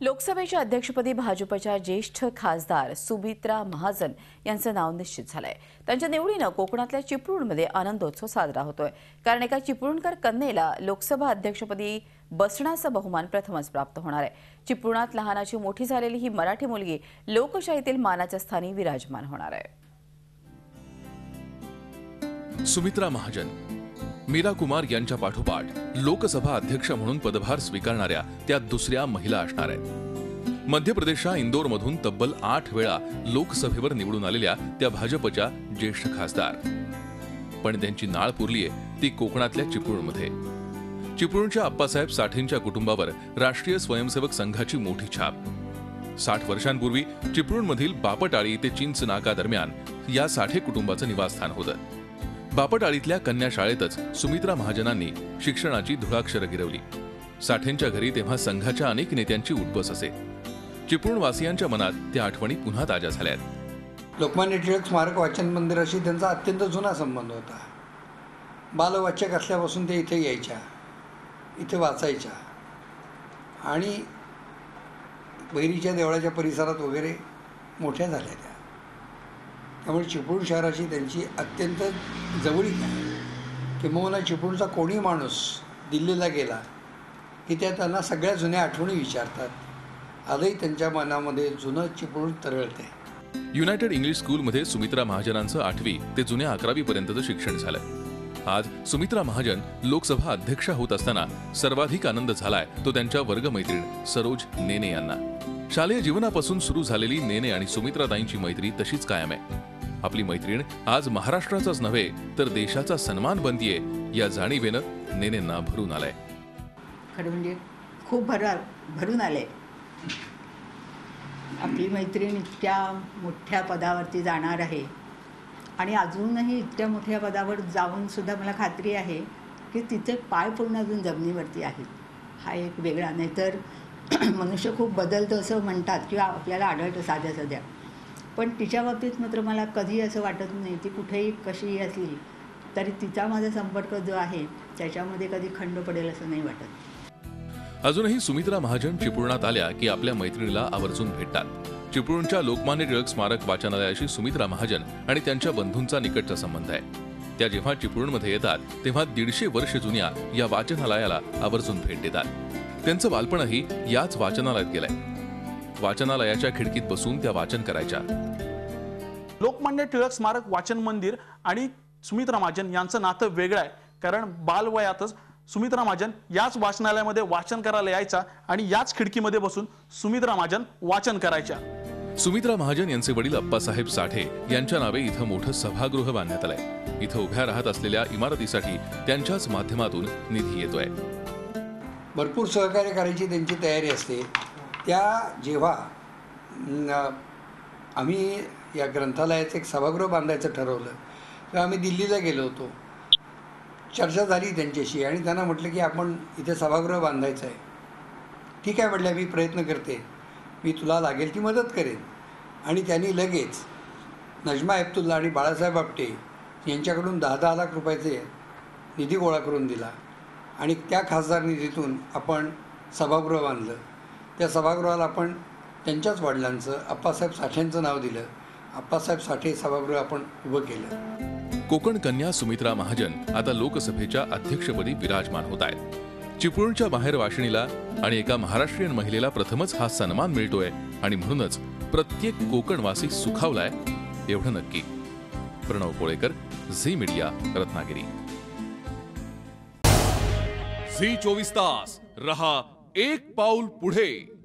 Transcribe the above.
लोकसभेच्या अध्यक्षपदी भाजपच्या ज्येष्ठ खासदार सुमित्रा महाजन यांचं नाव निश्चित झालंय. त्यांच्या निवडीनं कोकणातल्या चिपळूणमध्ये आनंदोत्सव साजरा होतोय. कारण एका चिपळूणकर कन्येला लोकसभा अध्यक्षपदी बसण्याचा बहुमान प्रथमच प्राप्त होणार आहे. चिपळूणात लहानाची मोठी झालेली ही मराठी मुलगी लोकशाहीतील मानाच्या स्थानी विराजमान होणार आहे. सुमित्रा महाजन मीरा कुमार यांच्या पाठोपाठ लोकसभा अध्यक्ष म्हणून पदभार स्वीकारणाऱ्या त्या दुसऱ्या महिला असणार आहेत. मध्य प्रदेशच्या इंदोरमधून तब्बल आठ वेळा लोकसभेवर निवडून आलेल्या त्या भाजपच्या ज्येष्ठ खासदार. पण त्यांची नाळ पुरलीये ती कोकणातल्या चिपळूणमध्ये. चिपळूणच्या अप्पासाहेब साठेंच्या कुटुंबावर राष्ट्रीय स्वयंसेवक संघाची मोठी छाप. साठ वर्षांपूर्वी चिपळूणमधील बापटाळी ते चिंच नाका दरम्यान या साठे कुटुंबाचं निवासस्थान होतं. बापटाळीतल्या कन्या शाळेतच सुमित्रा महाजनांनी शिक्षणाची धुळाक्षर गिरवली. साठेंच्या घरी तेव्हा संघाच्या अनेक नेत्यांची उठबस असे. चिपळूणवासियांच्या मनात त्या आठवणी पुन्हा ताज्या झाल्यात. लोकमान्य टिळक स्मारक वाचन मंदिराशी त्यांचा अत्यंत जुना संबंध होता. बालवाचक असल्यापासून ते इथे यायच्या इथे वाचायच्या आणि बहिरीच्या देवळाच्या परिसरात वगैरे मोठ्या झाल्या त्या. त्यामुळे चिपळूण शहराची त्यांची अत्यंत जवळीक आहे. किंबहुना चिपळूणचा कोणी माणूस दिल्लीला गेला की त्या त्यांना सगळ्या जुन्या आठवणी विचारतात. आजही त्यांच्या मनामध्ये जुनं चिपळूण तरळते युनायटेड इंग्लिश स्कूलमध्ये सुमित्रा महाजनांचं आठवी ते जुन्या अकरावी पर्यंतचं शिक्षण झालं आज सुमित्रा महाजन लोकसभा अध्यक्षा होत असताना सर्वाधिक आनंद झालाय तो त्यांच्या वर्गमैत्रीण सरोज नेने यांना. शालेय जीवनापासून सुरू झालेली नेने आणि सुमित्राताईंची मैत्री तशीच कायम आहे. आपली मैत्रीण आज महाराष्ट्राचाच नव्हे तर देशाचा सन्मान बनतीये या जाणीवेनं नेनेंना भरून आलाय. खरं म्हणजे खूप भरा भरून आले आपली मैत्रीण इतक्या मोठ्या पदावरती जाणार आहे. आणि अजूनही इतक्या मोठ्या पदावर जाऊन सुद्धा मला खात्री आहे की तिचे पाय पूर्ण अजून जमिनीवरती आहेत. हा एक वेगळा नाही तर मनुष्य खूप बदलतं असं म्हणतात किंवा आपल्याला आढळतं साध्या साध्या पण तिच्या बाबतीत मात्र मला कधी असं वाटत नाही ती कुठेही कशीही असली तरी तिचा माझा संपर्क जो आहे त्याच्यामध्ये कधी खंड पडेल असं नाही वाटत. अजूनही सुमित्रा महाजन चिपळूणात आल्या की आपल्या मैत्रिणीला आवर्जून भेटतात. चिपळूणच्या लोकमान्य टिळक स्मारक वाचनालयाशी सुमित्रा महाजन आणि त्यांच्या बंधूंचा निकटचा संबंध आहे. त्या जेव्हा चिपळूणमध्ये येतात तेव्हा दीडशे वर्ष जुन्या या वाचनालयाला आवर्जून भेट देतात. त्यांचं बालपणही याच वाचनालयात गेलंय. वाचनालयाच्या खिडकीत बसून त्या वाचन करायच्या. लोकमान्य टिळक स्मारक वाचन मंदिर आणि सुमित्रा महाजन यांचं नातं वेगळं आहे. कारण बालवयातच सुमित्रा महाजन याच वाचनालयामध्ये वाचन करायला यायचा आणि याच खिडकीमध्ये बसून सुमित्रा महाजन वाचन करायच्या. सुमित्रा महाजन यांचे वडील अप्पासाहेब साठे यांच्या नावे इथं मोठं सभागृह बांधण्यात आलंय. इथं उभ्या राहत असलेल्या इमारतीसाठी त्यांच्याच माध्यमातून निधी येतोय. भरपूर सहकार्य करायची त्यांची तयारी असते. त्या जेव्हा आम्ही या ग्रंथालयाचं एक सभागृह बांधायचं ठरवलं तेव्हा आम्ही दिल्लीला गेलो होतो. चर्चा झाली त्यांच्याशी आणि त्यांना म्हटलं की आपण इथे सभागृह बांधायचं आहे ठीक आहे म्हटलं मी प्रयत्न करते. मी तुला लागेल ती मदत करेन. आणि त्यांनी लगेच नजमा हेप्तुल्ला आणि बाळासाहेब आपटे यांच्याकडून दहा दहा लाख रुपयाचे निधी गोळा करून दिला. आणि त्या खासदार निधीतून आपण सभागृह बांधलं. त्या सभागृहाला आपण त्यांच्याच वडिलांचं अप्पासाहेब साठेंचं नाव दिलं. अप्पासाहेब साठे सभागृह आपण उभं केलं. कोकण कन्या सुमित्रा महाजन आता लोकसभेच्या अध्यक्षपदी विराजमान होत आहेत. चिपळूणच्या बाहेर वाशिणीला आणि एका महाराष्ट्रीयन महिलेला प्रथमच हा सन्मान मिळतोय आणि म्हणूनच प्रत्येक कोकणवासी सुखावलाय एवढं नक्की. Pranav Kolekar Zee media Ratnagiri. Zee चोवीस तास रहा एक पाऊल पुढे.